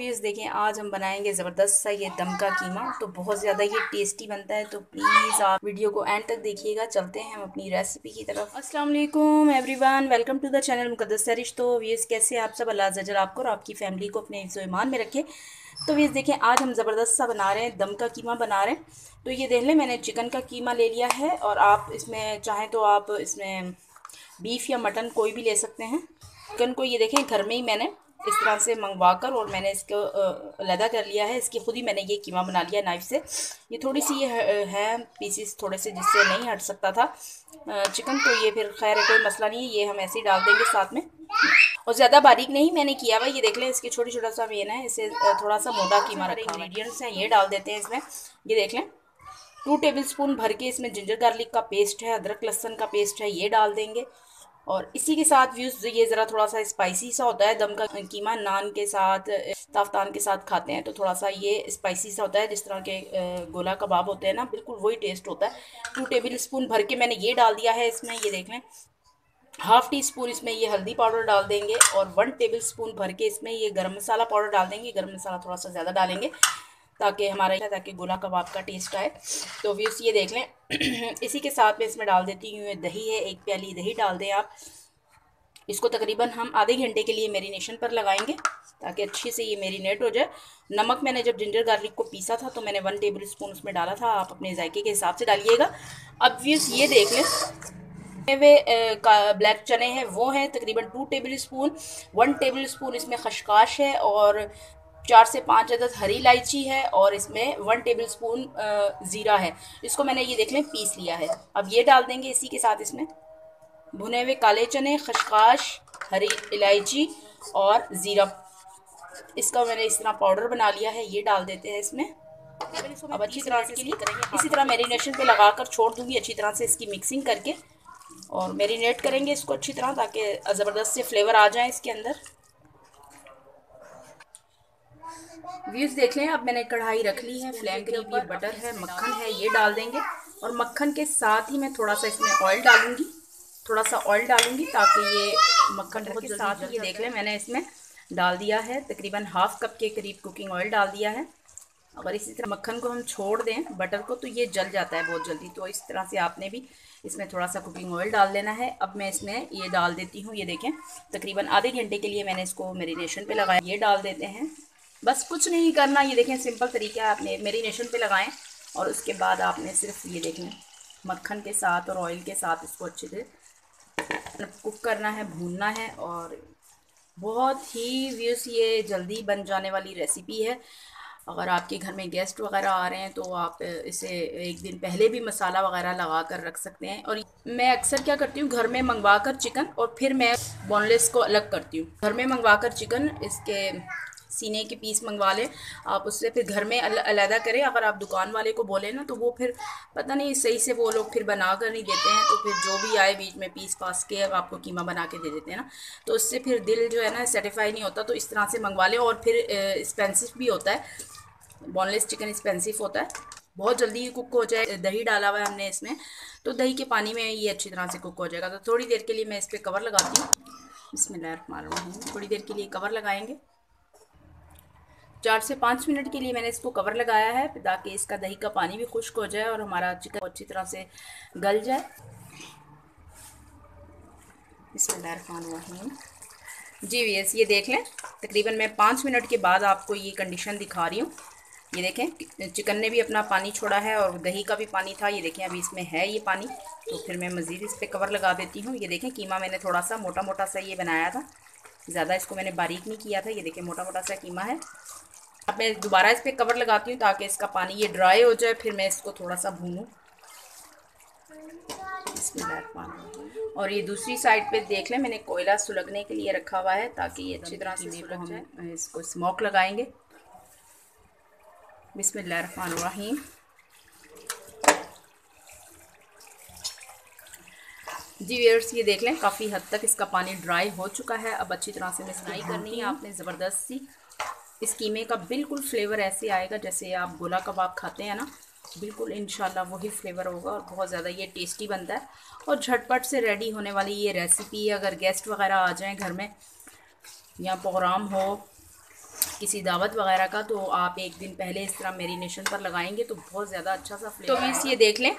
Views देखें, आज हम बनाएँगे ज़बरदस्त सा ये दम का कीमा। तो बहुत ज़्यादा ये टेस्टी बनता है तो प्लीज़ आप वीडियो को एंड तक देखिएगा। चलते हैं हम अपनी रेसिपी की तरफ़। अस्सलाम वालेकुम everyone welcome to the channel Muqaddas Sarish तो व्यूज़ कैसे आप सब? अल्लाह जजर आपको और आपकी फैमिली को अपने ईमान में रखें। तो व्यूज़ देखें, आज हम ज़बरदस्त सा बना रहे हैं, दम का कीमा बना रहे हैं। तो ये देख लें, मैंने चिकन का कीमा ले लिया है और आप इसमें चाहें तो आप इसमें बीफ या मटन कोई भी ले सकते हैं। चिकन को ये देखें, घर में ही मैंने इस तरह से मंगवा कर और मैंने इसको लदा कर लिया है। इसकी खुद ही मैंने ये कीमा बना लिया नाइफ से। ये थोड़ी सी ये है पीसीस थोड़े से जिससे नहीं हट सकता था। चिकन तो ये फिर खैर है कोई मसला नहीं है ये हम ऐसे ही डाल देंगे साथ में। और ज़्यादा बारीक नहीं मैंने किया हुआ ये देख लें इसकी छोटी छोटा सा मेन है। इसे थोड़ा सा मोटा कीमा रखा इंग्रेडिएंट्स हैं। ये डाल देते हैं इसमें। ये देख लें टू टेबल स्पून भर के इसमें जिंजर गार्लिक का पेस्ट है अदरक लहसन का पेस्ट है ये डाल देंगे। और इसी के साथ व्यूज़ ये ज़रा थोड़ा सा स्पाइसी सा होता है, दम का कीमा नान के साथ ताफ्तान के साथ खाते हैं तो थोड़ा सा ये स्पाइसी सा होता है, जिस तरह के गोला कबाब होते हैं ना, बिल्कुल वही टेस्ट होता है। टू टेबल स्पून भर के मैंने ये डाल दिया है इसमें, ये देख लें। हाफ़ टी स्पून इसमें ये हल्दी पाउडर डाल देंगे और वन टेबल स्पून भर के इसमें ये गर्म मसाला पाउडर डाल देंगे, गर्म मसाला थोड़ा सा ज़्यादा डालेंगे। ताकि हमारा ताकि गोला कबाब का टेस्ट आए। तो व्यूस ये देख लें। इसी के साथ में इसमें डाल देती हूँ दही है, एक प्याली दही डाल दें आप। इसको तकरीबन हम आधे घंटे के लिए मेरीनेशन पर लगाएँगे, ताकि अच्छे से ये मेरीनेट हो जाए। नमक मैंने जब जिंजर गार्लिक को पीसा था तो मैंने वन टेबल स्पून उसमें डाला था। आप अपने जायके के हिसाब से डालिएगा। अब व्यूस ये देख लें। वे ब्लैक चने हैं, वो हैं तकरीबन two tablespoon one tablespoon इसमें खशकाश है और चार से पाँच अदद हरी इलायची है और इसमें वन टेबल स्पून ज़ीरा है। इसको मैंने ये देख लें पीस लिया है। अब ये डाल देंगे इसी के साथ इसमें। भुने हुए काले चने खशखाश हरी इलायची और ज़ीरा। इसका मैंने इस तरह पाउडर बना लिया है ये डाल देते हैं इसमें। अब अच्छी तरह से इसकी इसी तरह मेरीनेशन पे लगा कर छोड़ दूँगी अच्छी तरह से इसकी मिक्सिंग करके। और मेरीनेट करेंगे इसको अच्छी तरह ताकि ज़बरदस्त से फ्लेवर आ जाए इसके अंदर। व्यूज़ देख लें अब मैंने कढ़ाई रख ली है फ्लेम के ऊपर बटर है मक्खन है ये डाल देंगे। और मक्खन के साथ ही मैं थोड़ा सा इसमें ऑयल डालूँगी। थोड़ा सा ऑयल डालूँगी ताकि ये मक्खन के साथ ये देख लें मैंने इसमें डाल दिया है तकरीबन हाफ़ कप के करीब कुकिंग ऑयल डाल दिया है। अगर इसी तरह मक्खन को हम छोड़ दें बटर को तो ये जल जाता है बहुत जल्दी। तो इस तरह से आपने भी इसमें थोड़ा सा कुकिंग ऑयल डाल देना है। अब मैं इसमें ये डाल देती हूँ ये देखें तकरीबन आधे घंटे के लिए मैंने इसको मेरीनेशन पे लगाया। ये डाल देते हैं। बस कुछ नहीं करना, ये देखें सिंपल तरीका है आपने मेरीनेशन पे लगाएँ और उसके बाद आपने सिर्फ़ ये देखें, मक्खन के साथ और ऑयल के साथ इसको अच्छे से कुक करना है, भूनना है और बहुत ही व्यूस ये जल्दी बन जाने वाली रेसिपी है। अगर आपके घर में गेस्ट वगैरह आ रहे हैं तो आप इसे एक दिन पहले भी मसाला वगैरह लगा कर रख सकते हैं और मैं अक्सर क्या करती हूँ, घर में मंगवा कर चिकन और फिर मैं बोनलेस को अलग करती हूँ। घर में मंगवा कर चिकन इसके सीने के पीस मंगवा लें, आप उससे फिर घर में अलहदा करें। अगर आप दुकान वाले को बोलें ना तो वो फिर पता नहीं सही से वो लोग फिर बना कर नहीं देते हैं तो फिर जो भी आए बीच में पीस पास के, अब आपको कीमा बना के दे देते हैं ना। तो उससे फिर दिल जो है ना सेटिफाई नहीं होता तो इस तरह से मंगवा लें। और फिर एक्सपेंसिव भी होता है बोनलेस चिकन एक्सपेंसिव होता है। बहुत जल्दी ही कुक हो जाए, दही डाला हुआ है हमने इसमें तो दही के पानी में ये अच्छी तरह से कुक हो जाएगा। तो थोड़ी देर के लिए मैं इस पर कवर लगाती हूँ। इसमें मार रहा हूँ थोड़ी देर के लिए कवर लगाएँगे। चार से पाँच मिनट के लिए मैंने इसको कवर लगाया है, ताकि इसका दही का पानी भी खुश्क हो जाए और हमारा चिकन अच्छी तरह से गल जाए। इसमें जी वीएस ये देख लें, तकरीबन मैं पाँच मिनट के बाद आपको ये कंडीशन दिखा रही हूँ। ये देखें, चिकन ने भी अपना पानी छोड़ा है और दही का भी पानी था। ये देखें, अभी इसमें है ये पानी। तो फिर मैं मज़ीद इस पर कवर लगा देती हूँ। ये देखें, कीमा मैंने थोड़ा सा मोटा मोटा सा ये बनाया था। ज़्यादा इसको मैंने बारीक नहीं किया था। ये देखें मोटा मोटा सा कीमा है। अब मैं दोबारा इस पर कवर लगाती हूँ ताकि इसका पानी ये ड्राई हो जाए फिर मैं इसको थोड़ा सा भूनूँ और ये दूसरी साइड पे देख लें मैंने कोयला सुलगने के लिए रखा हुआ है ताकि ये अच्छी तरह से सुलग जाए। इसको स्मोक लगाएँगे। बिस्मिल्लाहिर्रहमानिर्रहीम जी वेयर्स ये देख लें काफ़ी हद तक इसका पानी ड्राई हो चुका है। अब अच्छी तरह से मिसनाई करनी है। आपने ज़बरदस्त। सी इस कीमे का बिल्कुल फ्लेवर ऐसे आएगा जैसे आप गोला कबाब खाते हैं ना बिल्कुल इन वही फ्लेवर होगा और बहुत ज़्यादा ये टेस्टी बनता है। और झटपट से रेडी होने वाली ये रेसिपी है अगर गेस्ट वगैरह आ जाएँ घर में या प्रोग्राम हो किसी दावत वगैरह का तो आप एक दिन पहले इस तरह मेरीनेशन पर लगाएँगे तो बहुत ज़्यादा अच्छा सा फ्लेवर तो मीन्स ये देख लें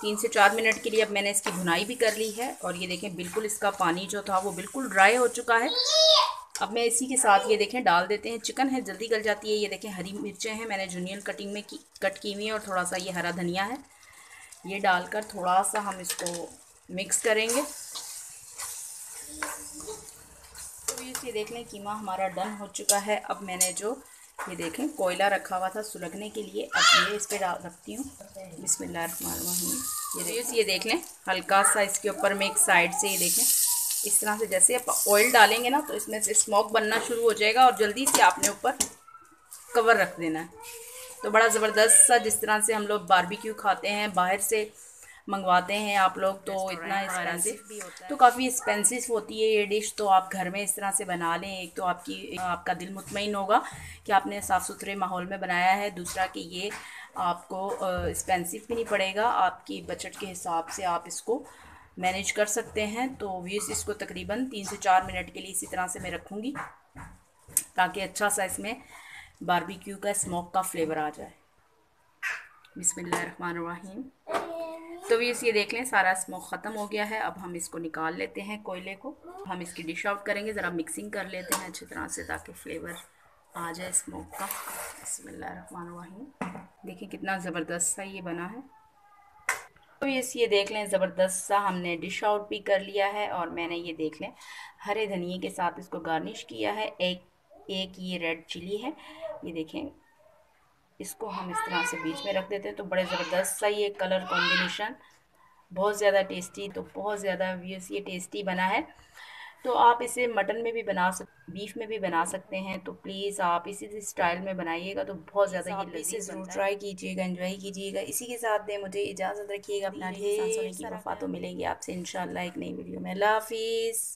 तीन से चार मिनट के लिए अब मैंने इसकी भुनाई भी कर ली है और ये देखें बिल्कुल इसका पानी जो था वो बिल्कुल ड्राई हो चुका है। अब मैं इसी के साथ ये देखें, डाल देते हैं। चिकन है, जल्दी गल जाती है। ये देखें, हरी मिर्चें हैं। मैंने जूनियर कटिंग में की, कट की हुई है और थोड़ा सा ये हरा धनिया है। ये डालकर थोड़ा सा हम इसको मिक्स करेंगे। तो ये देख लें, कीमा हमारा डन हो चुका है। अब मैंने जो, ये देखें, कोयला रखा हुआ था सुलगने के लिए। अब ये इस पर डाल, रखती हूँ। बिस्मिल्लाह ये ये देख लें, हल्का सा इसके ऊपर में एक साइड से ये देखें। इस तरह से जैसे आप ऑयल डालेंगे ना तो इसमें से स्मोक बनना शुरू हो जाएगा और जल्दी से आपने ऊपर कवर रख देना है। तो बड़ा ज़बरदस्त सा जिस तरह से हम लोग बारबेक्यू खाते हैं बाहर से मंगवाते हैं आप लोग तो इतना एक्सपेंसिव तो काफ़ी एक्सपेंसिव होती है ये डिश तो आप घर में इस तरह से बना लें। एक तो आपकी आपका दिल मुतमिन होगा कि आपने साफ़ सुथरे माहौल में बनाया है। दूसरा कि ये आपको एक्सपेंसिव भी नहीं पड़ेगा आपकी बजट के हिसाब से आप इसको मैनेज कर सकते हैं तो वीस इसको तकरीबन तीन से चार मिनट के लिए इसी तरह से मैं रखूँगी, ताकि अच्छा सा इसमें बारबेक्यू का स्मोक का फ्लेवर आ जाए। बिसमीम तो ये ये देख लें, सारा स्मोक ख़त्म हो गया है, अब हम इसको निकाल लेते हैं कोयले को। हम इसकी डिश आउट करेंगे, ज़रा मिक्सिंग कर लेते हैं अच्छी तरह से, ताकि फ्लेवर आ जाए स्मोक का। बसमीम देखिए कितना ज़बरदस्त सा ये बना है। तो ये देख लें, ज़बरदस्त सा हमने डिश आउट भी कर लिया है और मैंने ये देख लें, हरे धनिए के साथ इसको गार्निश किया है, एक एक ये रेड चिली है, ये देखें, इसको हम इस तरह से बीच में रख देते हैं तो बड़े ज़बरदस्त सा ये कलर कॉम्बिनेशन बहुत ज़्यादा टेस्टी तो बहुत ज़्यादा व्यूस ये टेस्टी बना है। तो आप इसे मटन में भी बना सक बीफ में भी बना सकते हैं। तो प्लीज़ आप इसी स्टाइल में बनाइएगा तो बहुत ज़्यादा ये इसे ज़रूर ट्राई कीजिएगा इन्जॉय कीजिएगा। इसी के साथ दे मुझे इजाज़त रखिएगा अपना ढेर सारी वफ़ा तो मिलेंगी आपसे इन एक नई वीडियो में। अल्लाह हाफिज़।